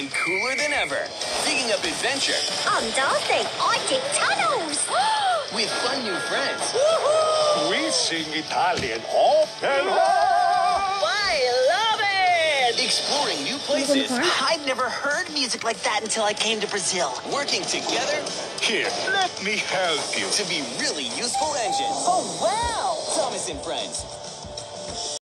and cooler than ever. Digging up adventure I'm Dorothy. I dig tunnels. with fun new friends. We sing Italian opera. I love it! Exploring new places. I'd never heard music like that until I came to Brazil. Working together Here, let me help you. to be really useful engines. Oh, wow! Thomas and Friends.